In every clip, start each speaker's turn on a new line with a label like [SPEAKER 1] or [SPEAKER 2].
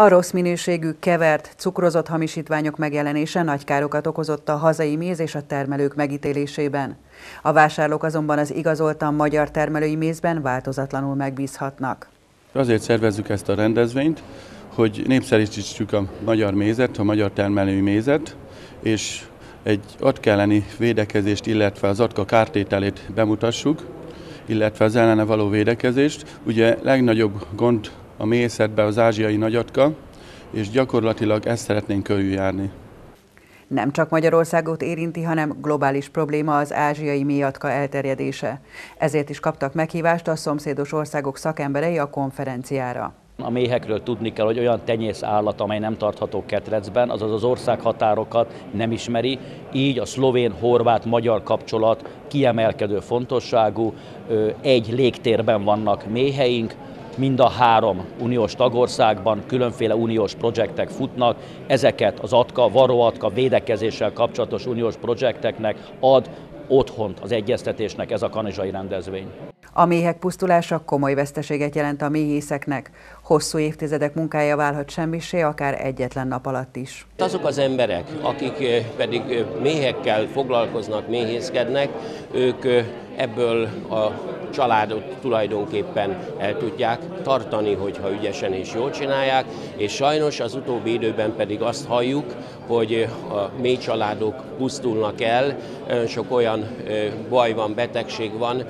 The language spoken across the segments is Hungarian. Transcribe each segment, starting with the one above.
[SPEAKER 1] A rossz minőségű kevert, cukrozott hamisítványok megjelenése nagy károkat okozott a hazai méz és a termelők megítélésében. A vásárlók azonban az igazoltan magyar termelői mézben változatlanul megbízhatnak.
[SPEAKER 2] Azért szervezzük ezt a rendezvényt, hogy népszerűsítsük a magyar mézet, a magyar termelői mézet, és egy atkelleni védekezést, illetve az atka kártételét bemutassuk, illetve az ellene való védekezést. Ugye legnagyobb gond a mészetbe az ázsiai nagyatka, és gyakorlatilag ezt szeretnénk körüljárni.
[SPEAKER 1] Nem csak Magyarországot érinti, hanem globális probléma az ázsiai méjatka elterjedése. Ezért is kaptak meghívást a szomszédos országok szakemberei a konferenciára.
[SPEAKER 3] A méhekről tudni kell, hogy olyan tenyész állat, amely nem tartható ketrecben, azaz az ország határokat nem ismeri, így a szlovén-horvát-magyar kapcsolat kiemelkedő fontosságú, egy légtérben vannak méheink, mind a három uniós tagországban különféle uniós projektek futnak, ezeket az ATKA, varroatka védekezéssel kapcsolatos uniós projekteknek ad otthont az egyeztetésnek ez a kanizsai rendezvény.
[SPEAKER 1] A méhek pusztulása komoly veszteséget jelent a méhészeknek. Hosszú évtizedek munkája válhat semmisé, akár egyetlen nap alatt is.
[SPEAKER 4] Azok az emberek, akik pedig méhekkel foglalkoznak, méhészkednek, ők ebből a családot tulajdonképpen el tudják tartani, hogyha ügyesen és jól csinálják, és sajnos az utóbbi időben pedig azt halljuk, hogy a mély családok pusztulnak el, sok olyan baj van, betegség van,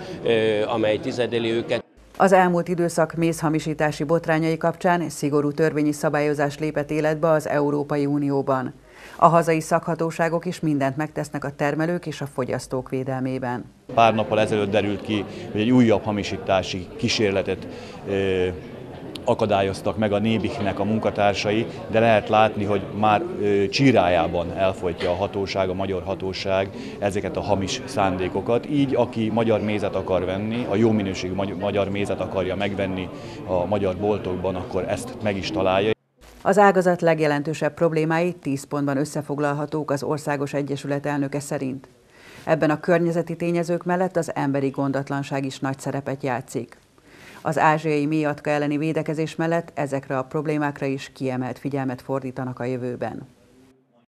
[SPEAKER 4] amely tizedeli őket.
[SPEAKER 1] Az elmúlt időszak mézhamisítási botrányai kapcsán szigorú törvényi szabályozás lépett életbe az Európai Unióban. A hazai szakhatóságok is mindent megtesznek a termelők és a fogyasztók védelmében.
[SPEAKER 5] Pár nappal ezelőtt derült ki, hogy egy újabb hamisítási kísérletet akadályoztak meg a Nébiknek a munkatársai, de lehet látni, hogy már csírájában elfolytja a hatóság, a magyar hatóság ezeket a hamis szándékokat. Így, aki magyar mézet akar venni, a jó minőségű magyar mézet akarja megvenni a magyar boltokban, akkor ezt meg is találja.
[SPEAKER 1] Az ágazat legjelentősebb problémái 10 pontban összefoglalhatók az Országos Egyesület elnöke szerint. Ebben a környezeti tényezők mellett az emberi gondatlanság is nagy szerepet játszik. Az ázsiai méjatka elleni védekezés mellett ezekre a problémákra is kiemelt figyelmet fordítanak a jövőben.